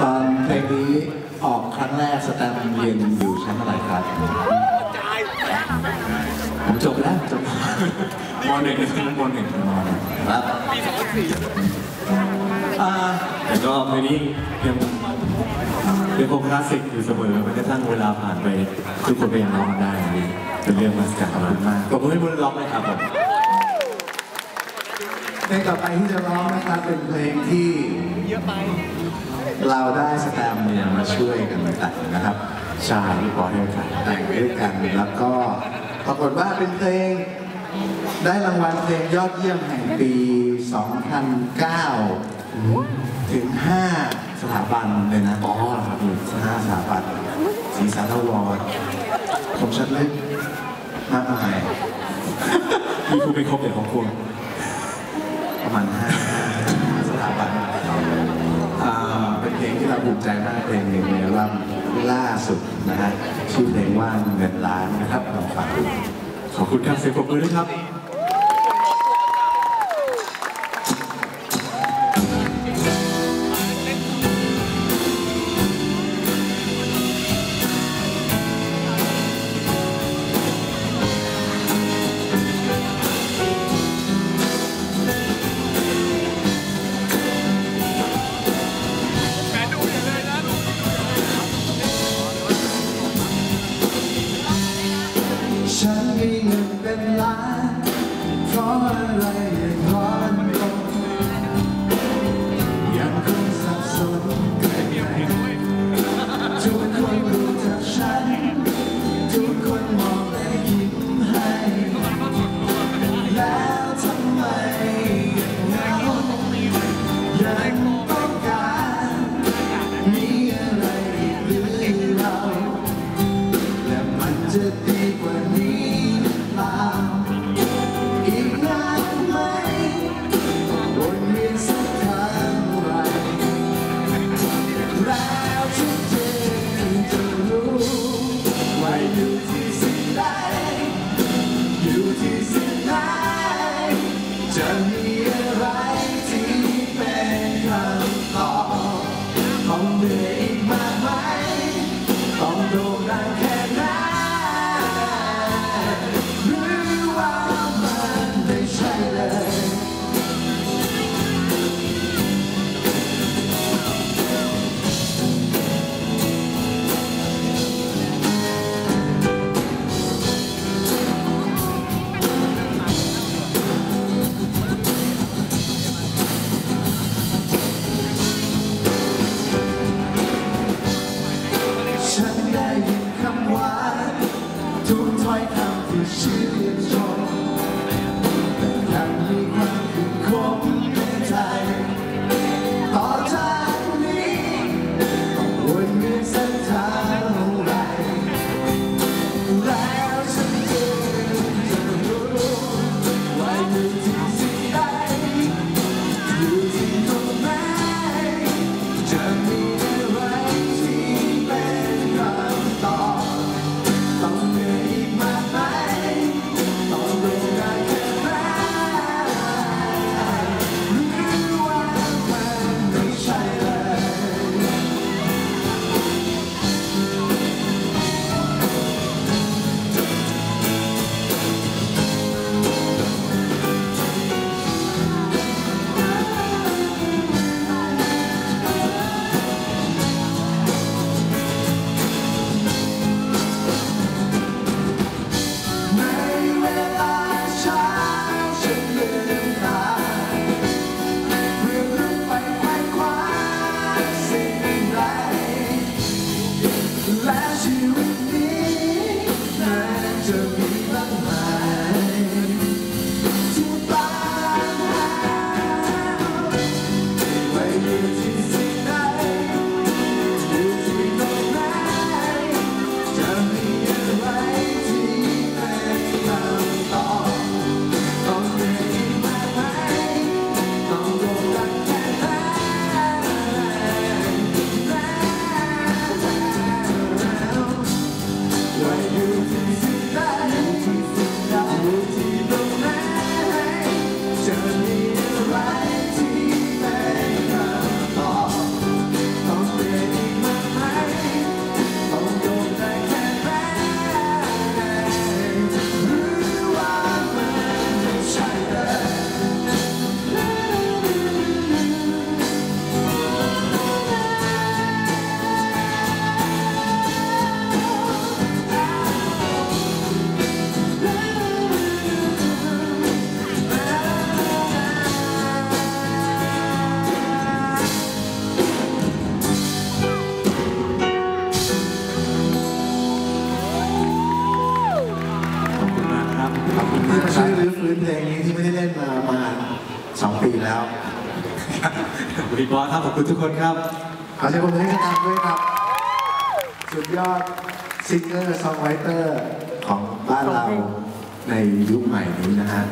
ตอนเพลงนี้ออกครั้งแรกสแตมป์เรียนอยู่ชั้นอะไรครับผมจบแล้วจบมหนึ่งนะครับมหนึ่งครับอ่าแต่ก็เพลงนี้ยังยังคงคลาสสิกอยู่เสมอแม้กระทั่งเวลาผ่านไป ทุกคนก็ยังร้องกันได้อันนี้เป็นเรื่องมหัศจรรย์ขอบคุณมากขอบคุณให้บุญร้องเลยครับผมเพลงต่อไปที่จะร้องนะครับเป็นเพลงที่เราได้สแตมป์เนี่ยมาช่วยกันแต่งนะครับใช่พี่ปอให้โอกาสแต่งด้วยกันแล้วก็ปรากฏว่าเป็นเพลงได้รางวัลเพลงยอดเยี่ยมแห่งปี 2009 ถึง 5 สถาบันเลยนะอ๋อครับอืมห้าสถาบันศรีสาทวรคมชัดลึกมากมายพี่พูดไม่ครบเดี๋ยวของควงประมาณห้าสถาบันอ่า เพลงที่เราภูมิใจมากเพลงหนึ่งในอัลบั้มล่าสุดนะฮะชื่อเพลงว่าเงินล้านนะครับลองฟังขอบคุณครับเสียงปรบมือด้วยครับ เพำ พลงนี้ที่ไม่ได้เล่นมาประมาณสองปีแล้ววีบอสครับขอบคุณทุกคนครับขอเชิญคนให้กำลังด้วยครับ สุดยอดซิงเกอร์ซองไวเตอร์ของบ้านเราในยุคใหม่นี้นะฮะ